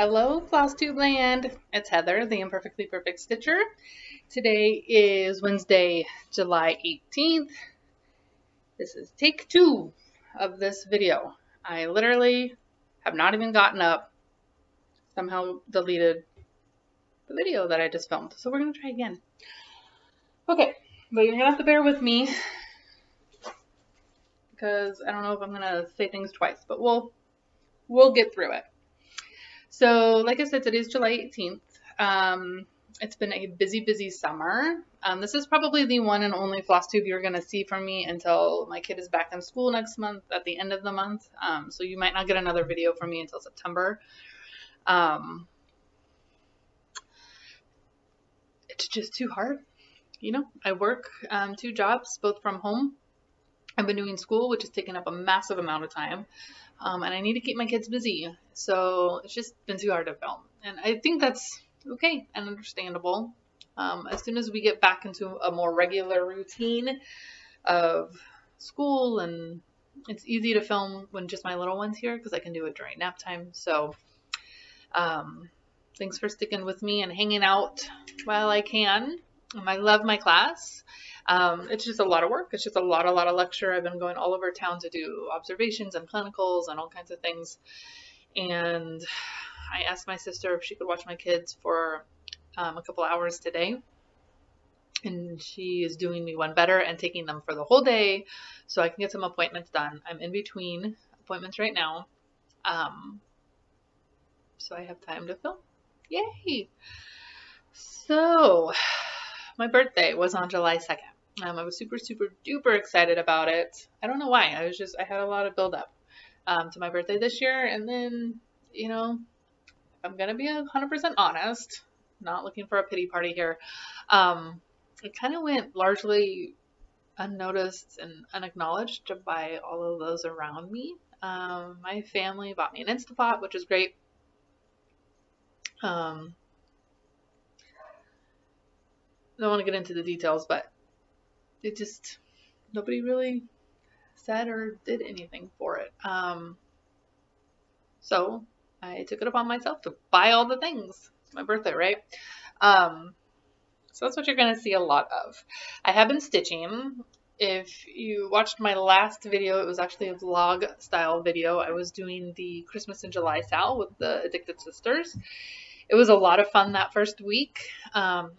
Hello, FlossTube Land. It's Heather, the Imperfectly Perfect Stitcher. Today is Wednesday, July 18th. This is take two of this video. I literally have not even gotten up. Somehow deleted the video that I just filmed. So we're going to try again. Okay, but you're going to have to bear with me because I don't know if I'm going to say things twice, but we'll we'll get through it. So, like I said, today is July 18th. Um, it's been a busy, busy summer. Um, this is probably the one and only floss tube you're going to see from me until my kid is back in school next month at the end of the month. Um, so you might not get another video from me until September. Um, it's just too hard. You know, I work um, two jobs, both from home. I've been doing school, which has taken up a massive amount of time um, and I need to keep my kids busy. So it's just been too hard to film. And I think that's okay and understandable. Um, as soon as we get back into a more regular routine of school and it's easy to film when just my little one's here because I can do it during nap time. So um, thanks for sticking with me and hanging out while I can. I love my class. Um, it's just a lot of work. It's just a lot, a lot of lecture. I've been going all over town to do observations and clinicals and all kinds of things. And I asked my sister if she could watch my kids for um, a couple hours today. And she is doing me one better and taking them for the whole day so I can get some appointments done. I'm in between appointments right now. Um, so I have time to film. Yay! So, my birthday was on July 2nd. Um, I was super, super duper excited about it. I don't know why. I was just, I had a lot of build up um, to my birthday this year. And then, you know, I'm going to be 100% honest, not looking for a pity party here. Um, it kind of went largely unnoticed and unacknowledged by all of those around me. Um, my family bought me an Instapot, which is great. Um, I don't want to get into the details, but it just nobody really said or did anything for it. Um, so I took it upon myself to buy all the things. It's my birthday, right? Um, so that's what you're going to see a lot of. I have been stitching. If you watched my last video, it was actually a vlog style video. I was doing the Christmas in July sal with the Addicted Sisters. It was a lot of fun that first week. Um,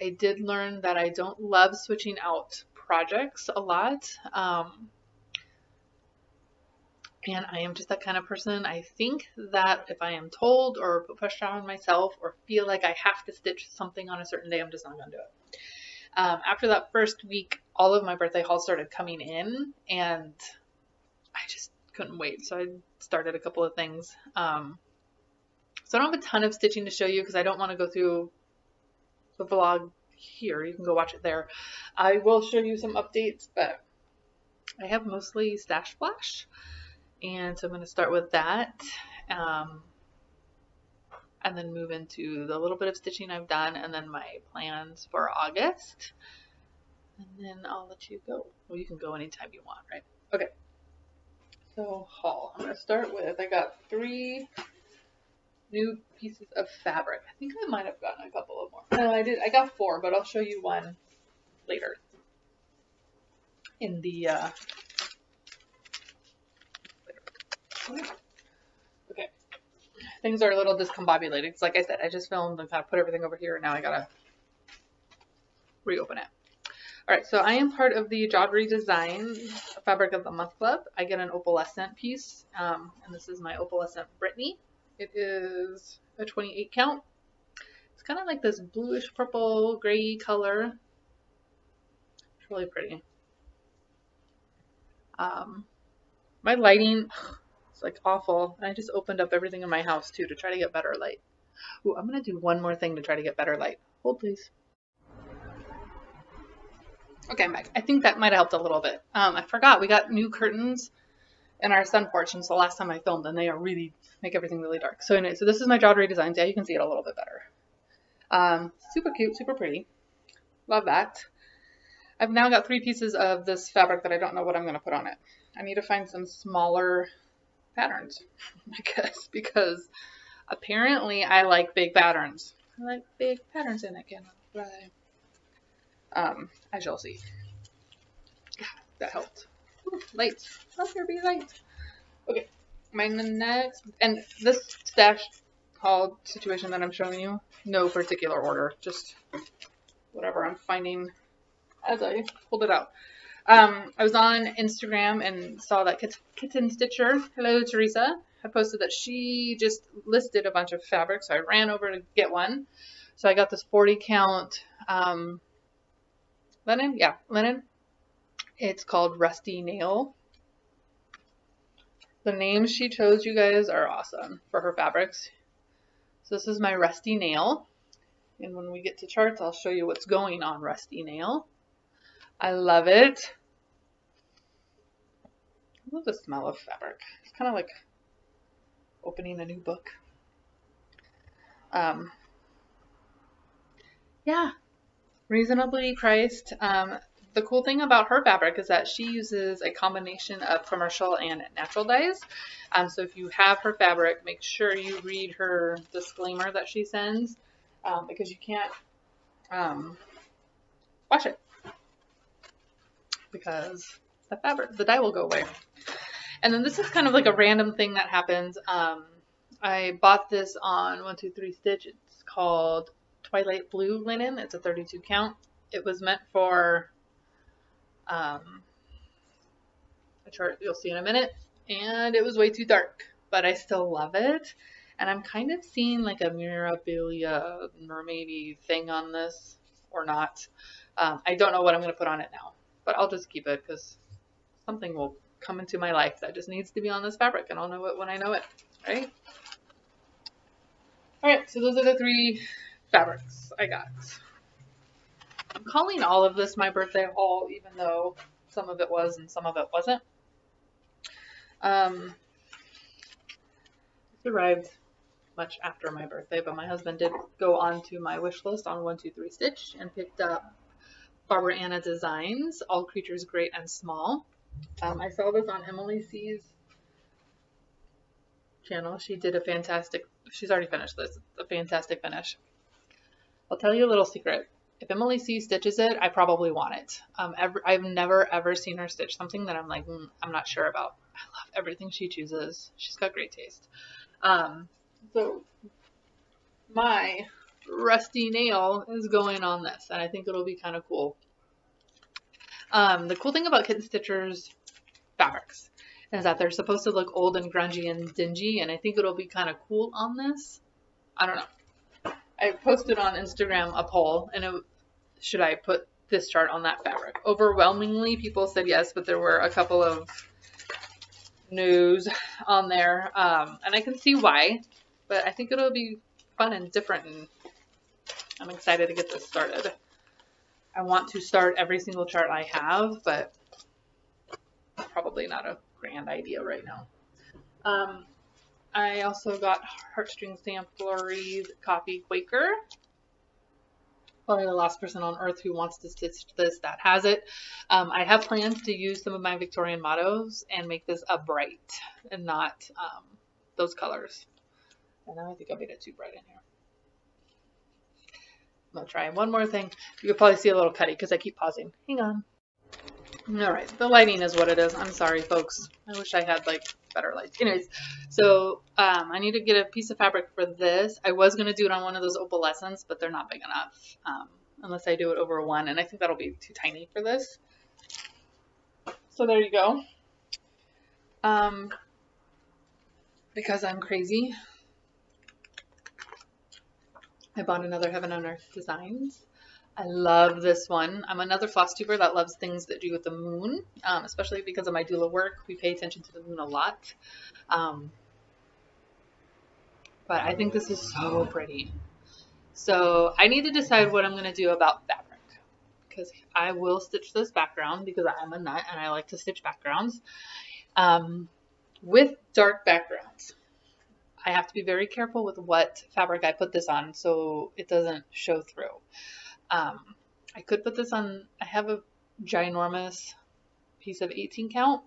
I did learn that I don't love switching out projects a lot. Um, and I am just that kind of person. I think that if I am told or put pressure on myself or feel like I have to stitch something on a certain day, I'm just not going to do it. Um, after that first week, all of my birthday hauls started coming in and I just couldn't wait. So I started a couple of things. Um, so I don't have a ton of stitching to show you because I don't want to go through the vlog here. You can go watch it there. I will show you some updates, but I have mostly Stash Flash. And so I'm going to start with that. Um, and then move into the little bit of stitching I've done and then my plans for August. And then I'll let you go. Well, you can go anytime you want, right? Okay. So haul. I'm going to start with, I got three new pieces of fabric. I think I might have gotten a couple of more. No, I did. I got four, but I'll show you one later in the uh, okay. Things are a little discombobulated. It's like I said, I just filmed and kind of put everything over here, and now I gotta reopen it. All right, so I am part of the Jodrey Design Fabric of the Month Club. I get an opalescent piece, um, and this is my opalescent Brittney. It is a 28 count. It's kind of like this bluish purple gray color. It's really pretty. Um, my lighting is like awful. I just opened up everything in my house too to try to get better light. Ooh, I'm going to do one more thing to try to get better light. Hold please. Okay, I'm back. I think that might have helped a little bit. Um, I forgot we got new curtains in our sun since the last time I filmed, and they are really make everything really dark. So anyway, so this is my Jodrey designs. Yeah, you can see it a little bit better. Um, super cute, super pretty. Love that. I've now got three pieces of this fabric that I don't know what I'm going to put on it. I need to find some smaller patterns, I guess, because Apparently, I like big patterns. I like big patterns in it, can I? Um, I shall see. that helped. Lights. Let there be lights. Okay, my next, and this stash haul situation that I'm showing you, no particular order, just whatever I'm finding as I pulled it out. Um, I was on Instagram and saw that Kitten Stitcher, hello Teresa, had posted that she just listed a bunch of fabrics. So I ran over to get one. So I got this 40 count um, linen. Yeah, linen. It's called Rusty Nail. The names she chose, you guys, are awesome for her fabrics. So this is my Rusty Nail. And when we get to charts, I'll show you what's going on Rusty Nail. I love it. I love the smell of fabric. It's kind of like opening a new book. Um, yeah, reasonably priced. Um, the cool thing about her fabric is that she uses a combination of commercial and natural dyes. Um, so if you have her fabric, make sure you read her disclaimer that she sends um, because you can't um, wash it because the fabric, the dye will go away. And then this is kind of like a random thing that happens. Um, I bought this on 123 Stitch. It's called Twilight Blue Linen. It's a 32 count. It was meant for um, a chart you'll see in a minute. And it was way too dark, but I still love it. And I'm kind of seeing like a Mirabilia mermaidy thing on this or not. Um, I don't know what I'm going to put on it now, but I'll just keep it because something will come into my life that just needs to be on this fabric and I'll know it when I know it, right? Alright, so those are the three fabrics I got. I'm calling all of this my birthday haul, even though some of it was and some of it wasn't. Um, it arrived much after my birthday, but my husband did go on to my wish list on 123 Stitch and picked up Barbara Ana Designs, All Creatures Great and Small. Um, I saw this on Emily C's channel. She did a fantastic, she's already finished this, a fantastic finish. I'll tell you a little secret. If Emily C stitches it, I probably want it. Um, ever, I've never ever seen her stitch something that I'm like, mm, I'm not sure about. I love everything she chooses. She's got great taste. Um, so my rusty nail is going on this, and I think it'll be kind of cool. Um, the cool thing about Kitten Stitcher's fabrics is that they're supposed to look old and grungy and dingy, and I think it'll be kind of cool on this. I don't know. I posted on Instagram a poll, and it, should I put this chart on that fabric? Overwhelmingly, people said yes, but there were a couple of news on there, um, and I can see why, but I think it'll be fun and different, and I'm excited to get this started. I want to start every single chart I have, but probably not a grand idea right now. Um, I also got Heartstring Samplery's copy Quaker. Probably the last person on earth who wants to stitch this that has it. Um, I have plans to use some of my Victorian mottos and make this a bright and not um, those colors. And I think I made it too bright in here. I'm gonna try one more thing. You can probably see a little cutty because I keep pausing. Hang on. All right, the lighting is what it is. I'm sorry, folks. I wish I had like better lights. Anyways, so um, I need to get a piece of fabric for this. I was gonna do it on one of those opalescents, but they're not big enough um, unless I do it over one, and I think that'll be too tiny for this. So there you go. Um, because I'm crazy, I bought another Heaven on Earth Designs. I love this one. I'm another floss tuber that loves things that do with the moon, um, especially because of my doula work. We pay attention to the moon a lot. Um, but I think this is so pretty. So I need to decide what I'm going to do about fabric because I will stitch this background because I'm a nut and I like to stitch backgrounds um, with dark backgrounds. I have to be very careful with what fabric I put this on so it doesn't show through. Um, I could put this on, I have a ginormous piece of 18 count.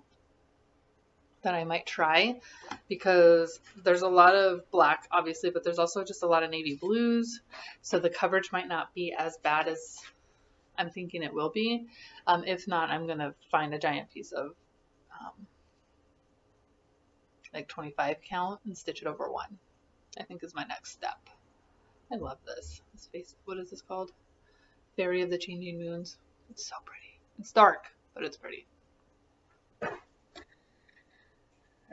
that I might try because there's a lot of black, obviously, but there's also just a lot of navy blues. So the coverage might not be as bad as I'm thinking it will be. Um, if not, I'm going to find a giant piece of um, like 25 count and stitch it over one. I think is my next step. I love this. This face, what is this called? Fairy of the Changing Moons. It's so pretty. It's dark, but it's pretty.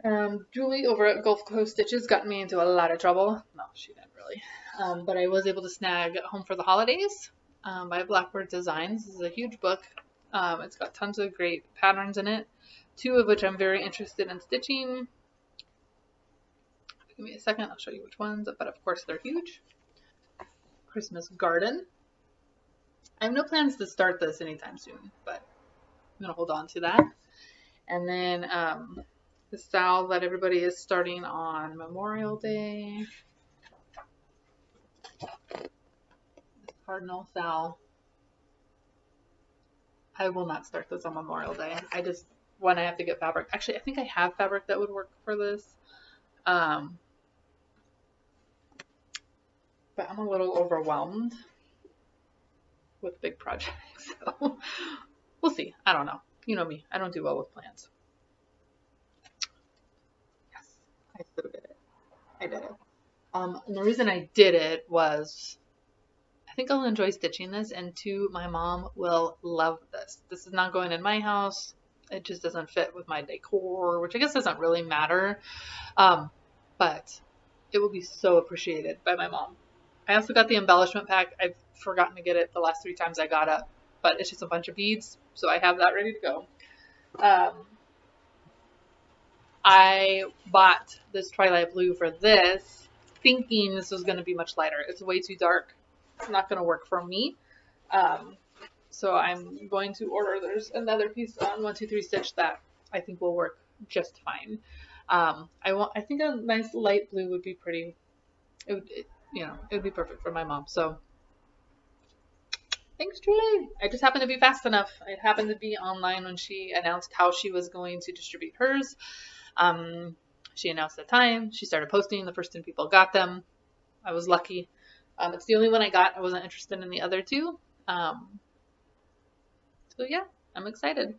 Um, Julie over at Gulf Coast Stitches got me into a lot of trouble. No, she didn't really. Um, but I was able to snag Home for the Holidays um, by Blackbird Designs. This is a huge book. Um, it's got tons of great patterns in it, two of which I'm very interested in stitching. Give me a second, I'll show you which ones, but of course they're huge. Christmas Garden. I have no plans to start this anytime soon, but I'm going to hold on to that. And then um, the style that everybody is starting on Memorial Day. Cardinal Sal. I will not start this on Memorial Day. I just, when I have to get fabric. Actually, I think I have fabric that would work for this. Um, but I'm a little overwhelmed with big projects. So we'll see. I don't know. You know me. I don't do well with plans. Yes, I still did it. I did it. Um, and the reason I did it was I think I'll enjoy stitching this, and two, my mom will love this. This is not going in my house. It just doesn't fit with my decor, which I guess doesn't really matter. Um, but it will be so appreciated by my mom. I also got the embellishment pack. I've forgotten to get it the last three times I got up, but it's just a bunch of beads, so I have that ready to go. Um, I bought this Twilight Blue for this, thinking this was going to be much lighter. It's way too dark. It's not going to work for me. Um, so I'm going to order, there's another piece on 123 Stitch that I think will work just fine. Um, I want, I think a nice light blue would be pretty, it would, it, you know, it would be perfect for my mom. So thanks, Julie. I just happened to be fast enough. I happened to be online when she announced how she was going to distribute hers. Um, she announced the time. She started posting. The first 10 people got them. I was lucky. Um, it's the only one I got. I wasn't interested in the other two. Um, so yeah, I'm excited.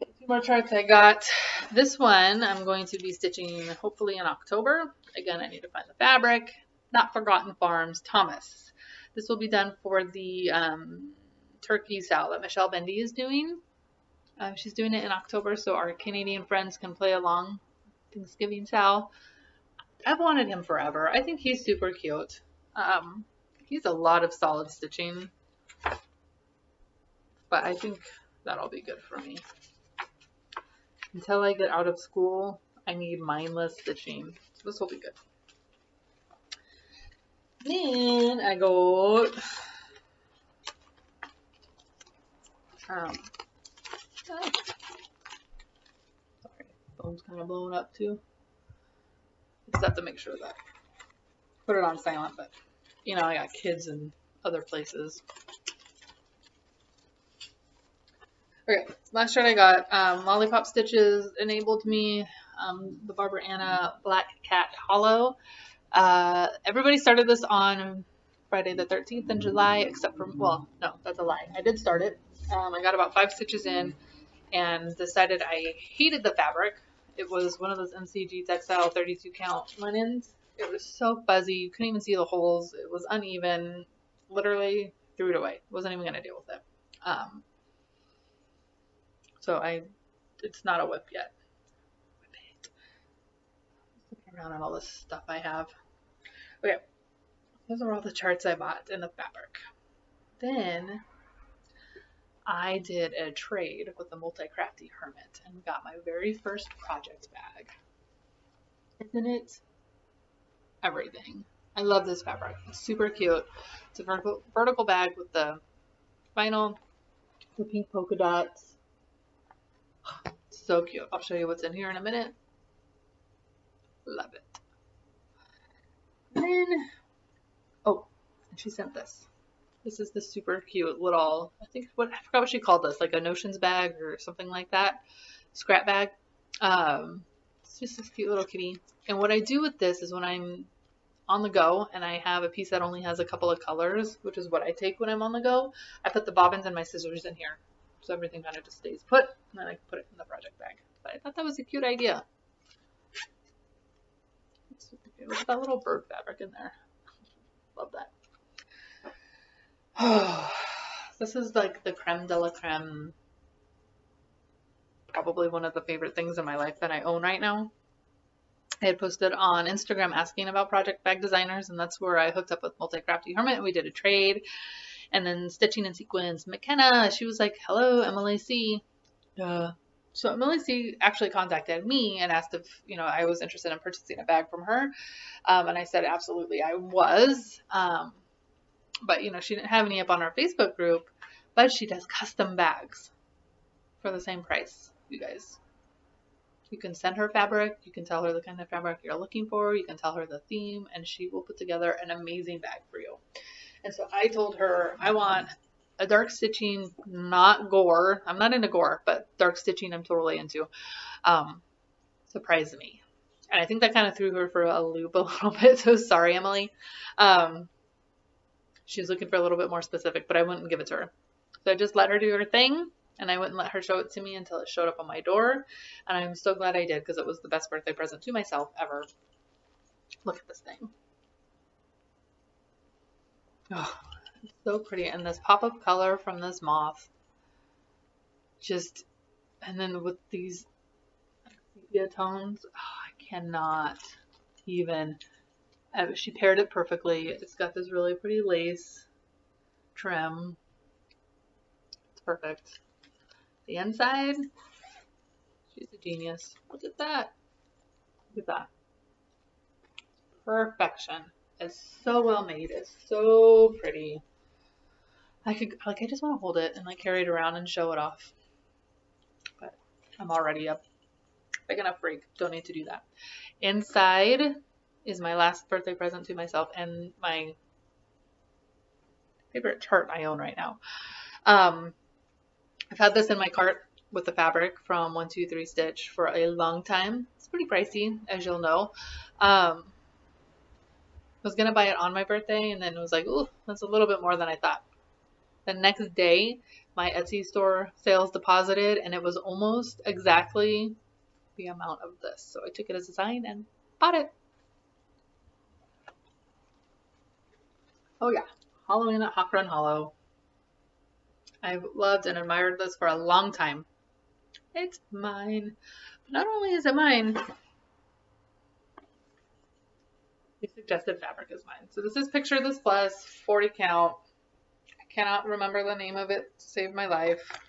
Two more charts I got. This one I'm going to be stitching hopefully in October. Again, I need to find the fabric. Not Forgotten Farms, Thomas. This will be done for the um, turkey sal that Michelle Bendy is doing. Uh, she's doing it in October, so our Canadian friends can play along. Thanksgiving sal. I've wanted him forever. I think he's super cute. Um, he's a lot of solid stitching, but I think that'll be good for me. Until I get out of school, I need mindless stitching. This will be good. Then I got um, oh, sorry, phone's kind of blowing up too. Just have to make sure that put it on silent, but you know I got kids in other places. Okay, last shirt I got, um, Lollipop Stitches enabled me, um, the Barbara Ana Black Cat Hollow. Uh, everybody started this on Friday the 13th in July, except for, well, no, that's a lie. I did start it. Um, I got about five stitches in and decided I hated the fabric. It was one of those MCG textile 32 count linens. It was so fuzzy. You couldn't even see the holes. It was uneven. Literally threw it away. Wasn't even going to deal with it. Um, so I, it's not a WIP yet. Around at all this stuff I have. Okay, those are all the charts I bought in the fabric. Then I did a trade with the Multi-Crafty Hermit and got my very first project bag. Isn't it everything? I love this fabric. It's super cute. It's a vertical, vertical bag with the vinyl, the pink polka dots, so cute. I'll show you what's in here in a minute. Love it. Then, oh, and she sent this. This is the super cute little, I think, what I forgot what she called this, like a notions bag or something like that. Scrap bag. Um, it's just this cute little kitty. And what I do with this is when I'm on the go and I have a piece that only has a couple of colors, which is what I take when I'm on the go, I put the bobbins and my scissors in here. So everything kind of just stays put and then I put it in the project bag. But I thought that was a cute idea. Look at that little bird fabric in there. Love that. Oh, this is like the creme de la creme. Probably one of the favorite things in my life that I own right now. I had posted on Instagram asking about project bag designers, and that's where I hooked up with Multi-Crafty Hermit. And we did a trade, and then Stitching in Sequins. McKenna, she was like, "Hello, Emily C." Uh, so Emily C actually contacted me and asked if you know I was interested in purchasing a bag from her, um, and I said absolutely I was. Um, but you know she didn't have any up on our Facebook group, but she does custom bags for the same price, you guys. You can send her fabric, you can tell her the kind of fabric you're looking for, you can tell her the theme, and she will put together an amazing bag for you. And so I told her I want a dark stitching, not gore. I'm not into gore, but dark stitching I'm totally into. Um, surprised me. And I think that kind of threw her for a loop a little bit. So sorry, Emily. Um, she was looking for a little bit more specific, but I wouldn't give it to her. So I just let her do her thing and I wouldn't let her show it to me until it showed up on my door. And I'm so glad I did because it was the best birthday present to myself ever. Look at this thing. Oh, so pretty. And this pop of color from this moth. Just, and then with these sepia tones, oh, I cannot even. She paired it perfectly. It's got this really pretty lace trim. It's perfect. The inside, she's a genius. Look at that. Look at that. Perfection. It's so well made. It's so pretty. I could, like, I just want to hold it and, like, carry it around and show it off. But I'm already a big enough freak. Don't need to do that. Inside is my last birthday present to myself and my favorite chart I own right now. Um, I've had this in my cart with the fabric from 123 Stitch for a long time. It's pretty pricey, as you'll know. Um, I was going to buy it on my birthday and then it was like, ooh, that's a little bit more than I thought. The next day, my Etsy store sales deposited and it was almost exactly the amount of this. So I took it as a sign and bought it. Oh yeah, Halloween at Hawk Run Hollow. I've loved and admired this for a long time. It's mine. But not only is it mine, the suggested fabric is mine. So this is Picture This Plus, 40 count. Cannot remember the name of it to save my life.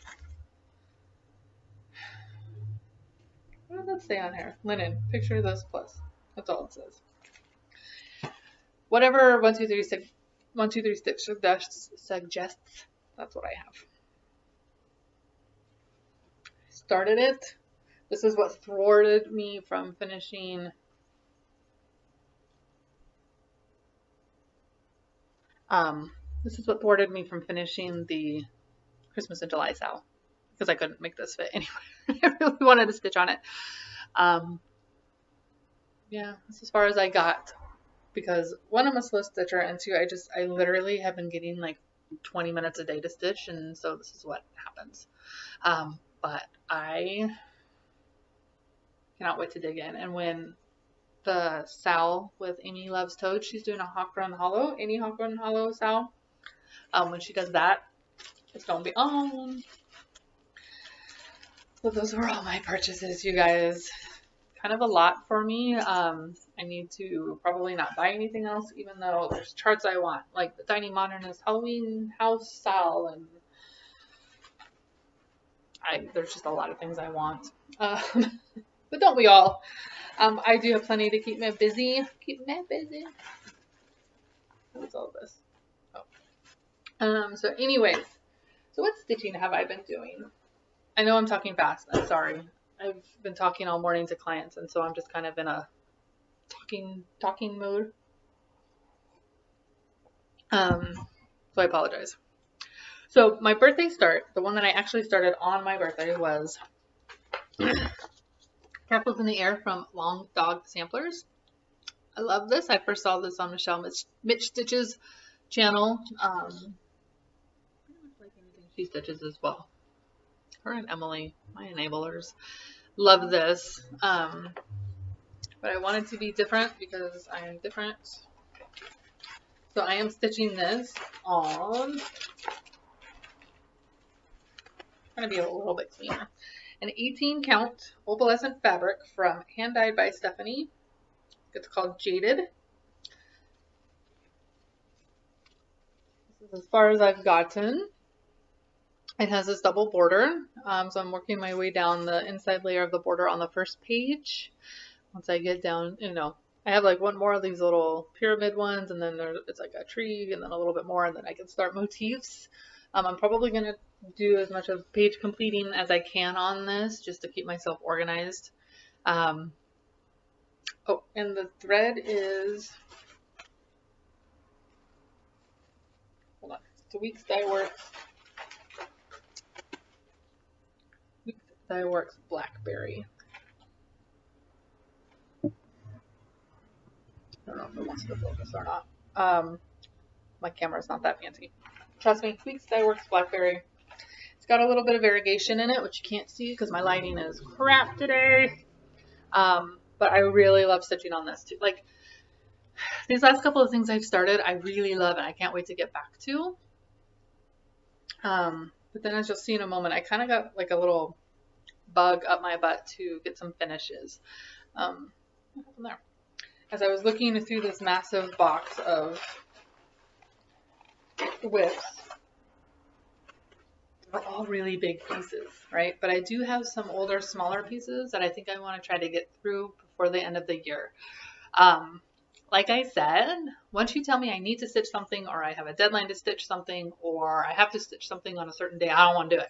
What does that say on here? Linen. Picture This Plus. That's all it says. Whatever 123 123 Stitch suggests that's what I have. Started it. This is what thwarted me from finishing um, this is what thwarted me from finishing the Christmas in July sal because I couldn't make this fit anywhere. I really wanted to stitch on it. Um, yeah, that's as far as I got because one, I'm a slow stitcher, and two, I just, I literally have been getting like 20 minutes a day to stitch, and so this is what happens. Um, but I cannot wait to dig in. And when the Sal with Amy Loves Toad, she's doing a Hawk Run Hollow, any Hawk Run Hollow Sal. Um, when she does that, it's gonna be on. So those were all my purchases, you guys kind of a lot for me. Um, I need to probably not buy anything else, even though there's charts I want, like the Tiny Modernist Halloween house style, and I there's just a lot of things I want. Um, but don't we all? Um, I do have plenty to keep me busy. Keep me busy. What's all this? Um, so anyways, so what stitching have I been doing? I know I'm talking fast. I'm sorry. I've been talking all morning to clients, and so I'm just kind of in a talking talking mode. Um, so I apologize. So my birthday start, the one that I actually started on my birthday was Castles in the Air from Long Dog Samplers. I love this. I first saw this on Michelle Mitch, Mitch Stitches channel. Um, like stitches as well. Her and Emily, my enablers, love this. Um, but I wanted to be different because I am different. So I am stitching this on, I'm going to be a little bit cleaner, an 18 count opalescent fabric from Hand Dyed by Stephanie. It's called Jaded. This is as far as I've gotten. It has this double border, um, so I'm working my way down the inside layer of the border on the first page. Once I get down, you know, I have like one more of these little pyramid ones, and then there, it's like a tree, and then a little bit more, and then I can start motifs. Um, I'm probably going to do as much of page completing as I can on this, just to keep myself organized. Um, oh, and the thread is, hold on, it's a Weeks Dye Works, Works Blackberry. I don't know if it wants to focus or not. Um, my camera's not that fancy. Trust me, Tweaks Works Blackberry. It's got a little bit of variegation in it, which you can't see because my lighting is crap today. Um, but I really love stitching on this too. Like these last couple of things I've started, I really love and I can't wait to get back to. Um, but then as you'll see in a moment, I kind of got like a little bug up my butt to get some finishes. Um, there? as I was looking through this massive box of WIPs, they're all really big pieces, right? But I do have some older, smaller pieces that I think I want to try to get through before the end of the year. Um, like I said, once you tell me I need to stitch something or I have a deadline to stitch something or I have to stitch something on a certain day, I don't want to do it.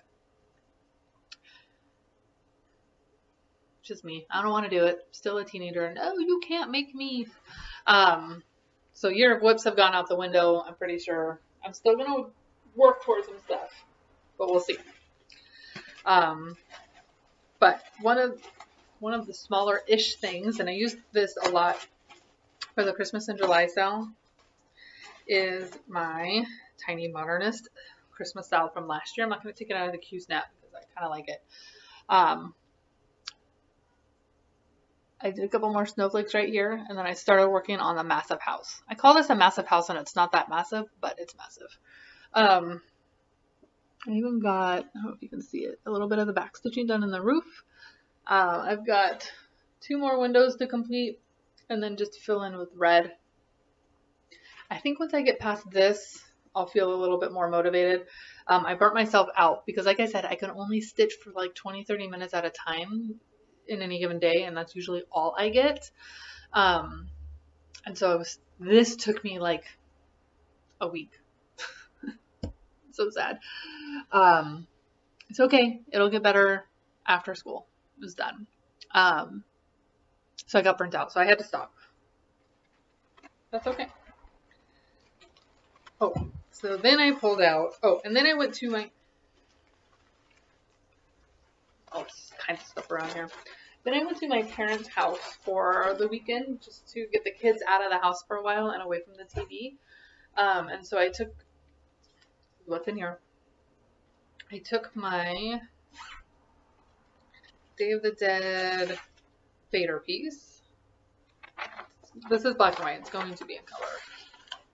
Just me. I don't want to do it. Still a teenager. No, you can't make me. Um, so year of WIPs have gone out the window. I'm pretty sure. I'm still gonna work towards some stuff, but we'll see. Um, but one of one of the smaller-ish things, and I used this a lot for the Christmas in July sal, is my Tiny Modernist Christmas style from last year. I'm not going to take it out of the Q snap because I kind of like it. Um, I did a couple more snowflakes right here, and then I started working on the massive house. I call this a massive house, and it's not that massive, but it's massive. Um, I even got, I don't know if you can see it, a little bit of the back stitching done in the roof. Uh, I've got two more windows to complete, and then just fill in with red. I think once I get past this, I'll feel a little bit more motivated. Um, I burnt myself out because, like I said, I can only stitch for like 20, 30 minutes at a time in any given day, and that's usually all I get. Um, and so was, this took me like a week. so sad. Um, it's okay. It'll get better after school was done. Um, so I got burnt out, so I had to stop. That's okay. Oh, so then I pulled out, oh, and then I went to my, oh, kind of stuff around here. Then I went to my parents' house for the weekend just to get the kids out of the house for a while and away from the TV. Um, and so I took, what's in here? I took my Day of the Dead fader piece. This is black and white. It's going to be in color.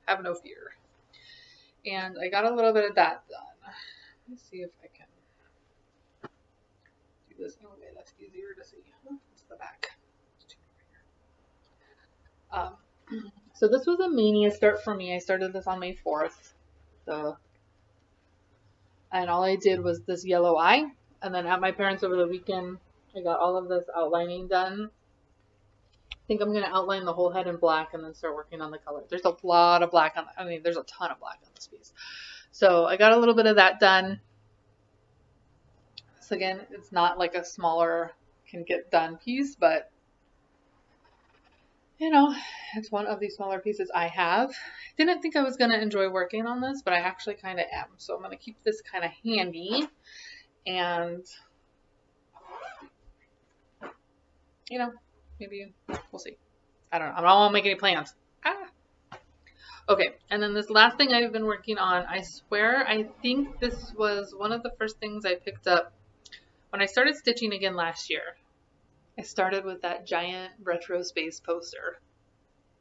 Have no fear. And I got a little bit of that done. Let's see if I can this a way that's easier to see. It's the back. Um, so this was a mania start for me. I started this on May 4th. So, and all I did was this yellow eye. And then at my parents over the weekend, I got all of this outlining done. I think I'm going to outline the whole head in black and then start working on the color. There's a lot of black on, I mean, there's a ton of black on this piece. So I got a little bit of that done again, it's not like a smaller can get done piece, but you know, it's one of the smaller pieces I have. Didn't think I was going to enjoy working on this, but I actually kind of am. So I'm going to keep this kind of handy and you know, maybe we'll see. I don't know. I don't want to make any plans. Ah. Okay, and then this last thing I've been working on, I swear, I think this was one of the first things I picked up when I started stitching again last year. I started with that giant retro space poster.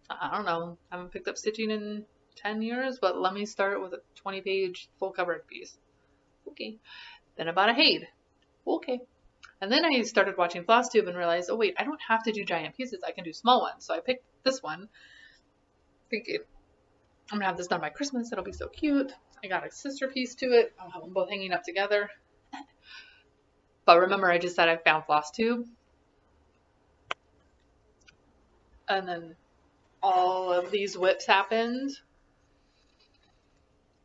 I don't know, I haven't picked up stitching in 10 years, but let me start with a 20 page full coverage piece. Okay. Then I bought a HAED. Okay. And then I started watching FlossTube and realized, oh wait, I don't have to do giant pieces. I can do small ones. So I picked this one, thinking I'm gonna have this done by Christmas. It'll be so cute. I got a sister piece to it. I'll have them both hanging up together. But remember, I just said I found floss tube. And then all of these WIPs happened.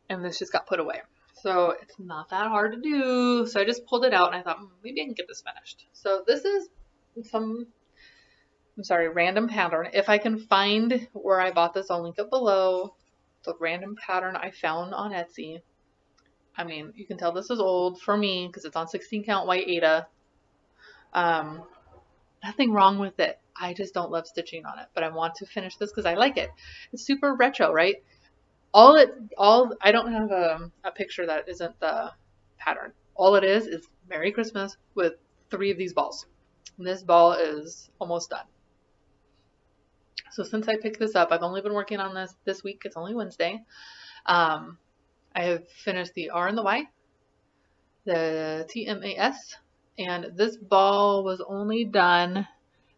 And this just got put away. So it's not that hard to do. So I just pulled it out and I thought, maybe I can get this finished. So this is some, I'm sorry, random pattern. If I can find where I bought this, I'll link it below. It's a random pattern I found on Etsy. I mean, you can tell this is old for me because it's on 16 count white Aida. Um, nothing wrong with it. I just don't love stitching on it, but I want to finish this because I like it. It's super retro, right? all it all I don't have a, a picture that isn't the pattern. All it is is Merry Christmas with three of these balls. And this ball is almost done. So since I picked this up, I've only been working on this this week. It's only Wednesday. Um, I have finished the R and the Y, the TMAS, and this ball was only done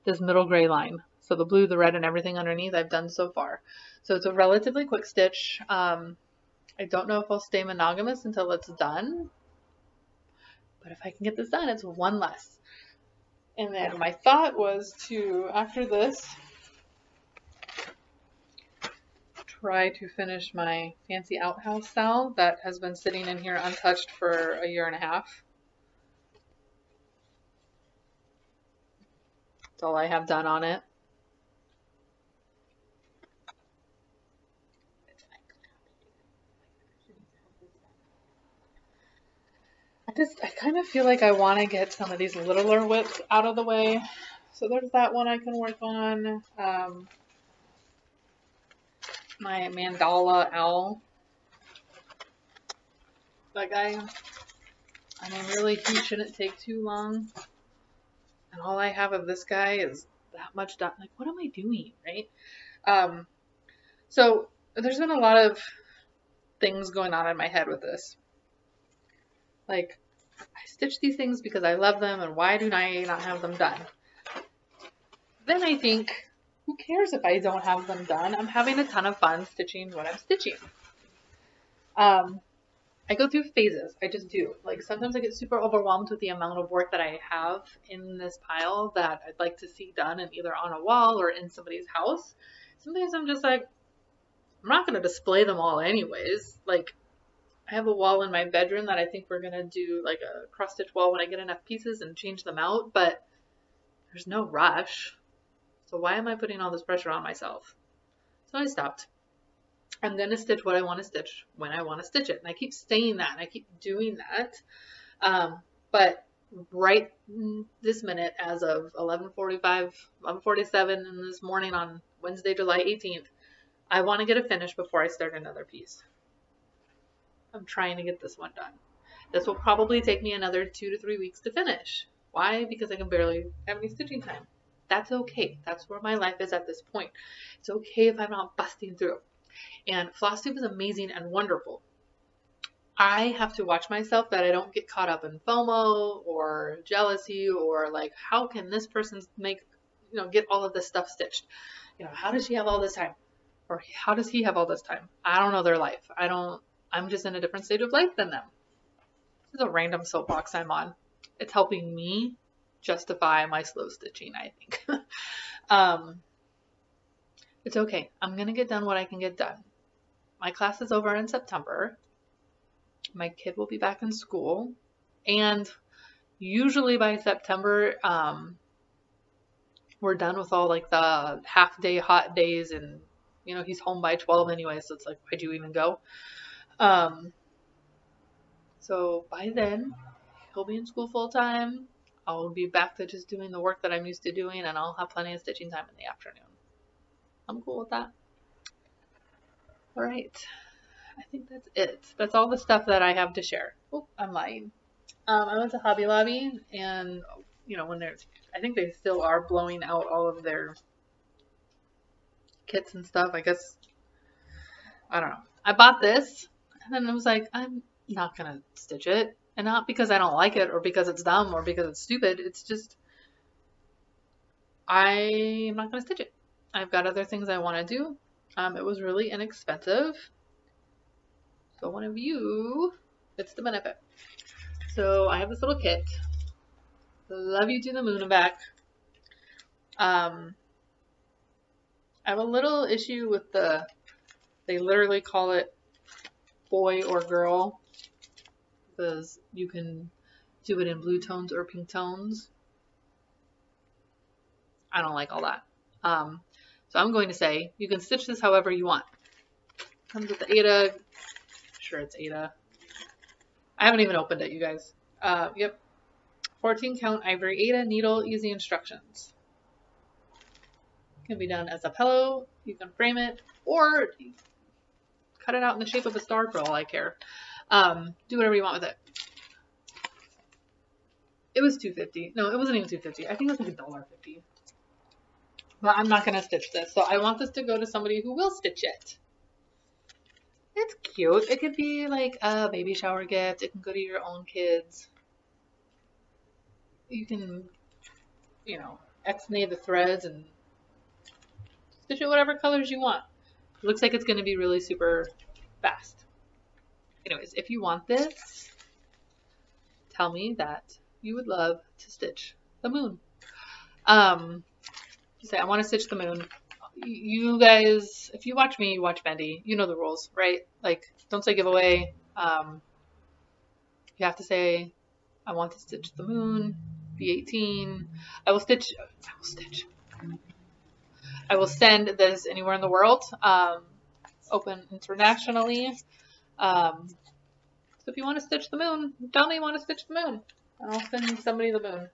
this middle gray line. So the blue, the red, and everything underneath I've done so far. So it's a relatively quick stitch. Um, I don't know if I'll stay monogamous until it's done. But if I can get this done, it's one less. And then my thought was to, after this, try to finish my fancy outhouse style that has been sitting in here untouched for a year and a half. That's all I have done on it. I just, I kind of feel like I want to get some of these littler WIPs out of the way. So there's that one I can work on. Um, my mandala owl. That guy. I mean, really, he shouldn't take too long. And all I have of this guy is that much done. Like, what am I doing, right? Um, so there's been a lot of things going on in my head with this. Like, I stitch these things because I love them and why do I not have them done? Then I think, who cares if I don't have them done? I'm having a ton of fun stitching what I'm stitching. Um, I go through phases. I just do. Like sometimes I get super overwhelmed with the amount of work that I have in this pile that I'd like to see done and either on a wall or in somebody's house. Sometimes I'm just like, I'm not going to display them all anyways. Like I have a wall in my bedroom that I think we're gonna do like a cross stitch wall when I get enough pieces and change them out, but there's no rush. So why am I putting all this pressure on myself? So I stopped. I'm gonna stitch what I want to stitch when I want to stitch it, and I keep saying that and I keep doing that. Um, but right this minute, as of 11:45, 11:47 in this morning on Wednesday, July 18th, I want to get a finish before I start another piece. I'm trying to get this one done. This will probably take me another two to three weeks to finish. Why? Because I can barely have any stitching time. That's okay. That's where my life is at this point. It's okay if I'm not busting through. And FlossTube is amazing and wonderful. I have to watch myself that I don't get caught up in FOMO or jealousy or like, how can this person make, you know, get all of this stuff stitched? You know, how does she have all this time? Or how does he have all this time? I don't know their life. I don't I'm just in a different stage of life than them. This is a random soapbox I'm on. It's helping me justify my slow stitching, I think. um, it's okay. I'm going to get done what I can get done. My class is over in September. My kid will be back in school. And usually by September, um, we're done with all like the half day hot days and you know he's home by 12 anyway so it's like why'd you even go um, so by then, he'll be in school full time. I'll be back to just doing the work that I'm used to doing and I'll have plenty of stitching time in the afternoon. I'm cool with that. All right. I think that's it. That's all the stuff that I have to share. Oh, I'm lying. Um, I went to Hobby Lobby and, you know, when there's, I think they still are blowing out all of their kits and stuff. I guess, I don't know. I bought this and then I was like, I'm not going to stitch it. And not because I don't like it or because it's dumb or because it's stupid. It's just, I'm not going to stitch it. I've got other things I want to do. Um, it was really inexpensive. So one of you, it's the benefit. So I have this little kit. Love you to the moon and back. Um, I have a little issue with the, they literally call it boy or girl because you can do it in blue tones or pink tones. I don't like all that. Um, so I'm going to say you can stitch this however you want. Comes with the Aida. Sure, it's Aida. I haven't even opened it, you guys. Uh, yep. 14 count ivory Aida needle, easy instructions. Can be done as a pillow. You can frame it or cut it out in the shape of a star for all I care. Um, do whatever you want with it. It was 250. No, it wasn't even 250. I think it was like a dollar fifty. But I'm not gonna stitch this, so I want this to go to somebody who will stitch it. It's cute. It could be like a baby shower gift. It can go to your own kids. You can, you know, X-nay the threads and stitch it whatever colors you want. Looks like it's going to be really super fast. Anyways, if you want this, tell me that you would love to stitch the moon. Um, say I want to stitch the moon. You guys, if you watch me, you watch Bendy. You know the rules, right? Like, don't say giveaway. Um, you have to say, I want to stitch the moon. Be 18. I will stitch. I will stitch. I will send this anywhere in the world. Um, open internationally. Um, so if you want to stitch the moon, tell me you want to stitch the moon. I'll send somebody the moon.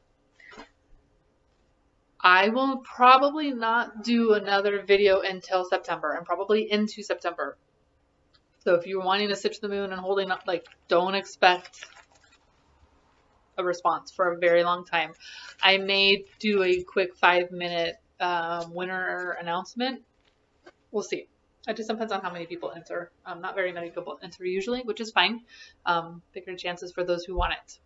I will probably not do another video until September and probably into September. So if you're wanting to stitch the moon and holding up, like, don't expect a response for a very long time. I may do a quick five minute um, winner announcement. We'll see. It just depends on how many people enter. Um, not very many people enter usually, which is fine. Um, bigger chances for those who want it.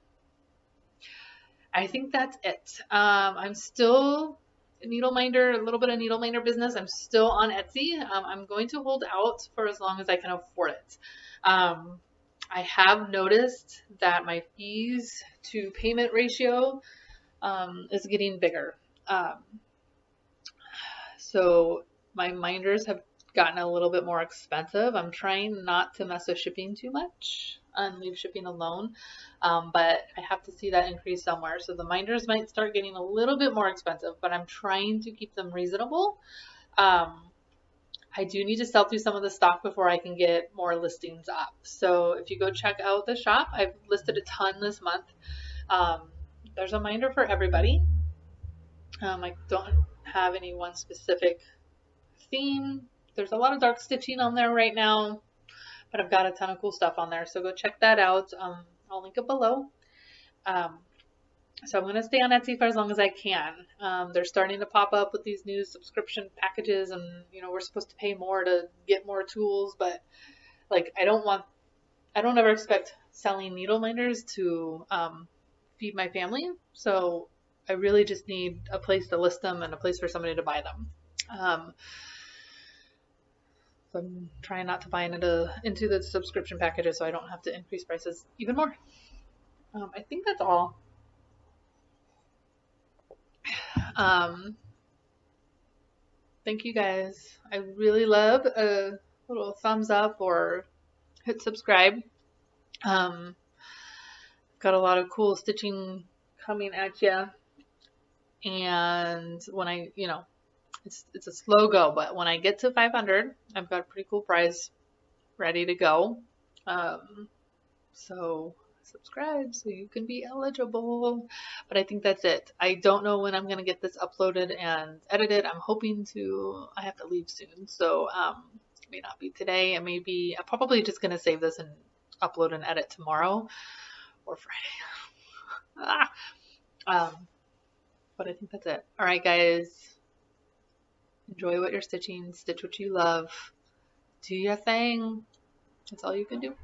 I think that's it. Um, I'm still a needle minder, a little bit of needle minder business. I'm still on Etsy. Um, I'm going to hold out for as long as I can afford it. Um, I have noticed that my fees to payment ratio um, is getting bigger. So my minders have gotten a little bit more expensive. I'm trying not to mess with shipping too much and leave shipping alone, um, but I have to see that increase somewhere. So the minders might start getting a little bit more expensive, but I'm trying to keep them reasonable. Um, I do need to sell through some of the stock before I can get more listings up. So if you go check out the shop, I've listed a ton this month. Um, there's a minder for everybody. Um, I don't have any one specific theme there's a lot of dark stitching on there right now, but I've got a ton of cool stuff on there. So go check that out. Um, I'll link it below. Um, so I'm going to stay on Etsy for as long as I can. Um, they're starting to pop up with these new subscription packages and, you know, we're supposed to pay more to get more tools, but like I don't want, I don't ever expect selling needle minders to um, feed my family. So I really just need a place to list them and a place for somebody to buy them. Um, I'm trying not to buy into into the subscription packages so I don't have to increase prices even more. Um, I think that's all. Um, thank you guys. I really love a little thumbs up or hit subscribe. Um, got a lot of cool stitching coming at you. And when I, you know, it's, it's a slow go, but when I get to 500, I've got a pretty cool prize ready to go. Um, so subscribe so you can be eligible. But I think that's it. I don't know when I'm going to get this uploaded and edited. I'm hoping to, I have to leave soon. So, um, it may not be today. It may be, I'm probably just going to save this and upload and edit tomorrow or Friday. ah. Um, but I think that's it. All right, guys. Enjoy what you're stitching. Stitch what you love. Do your thing. That's all you can do.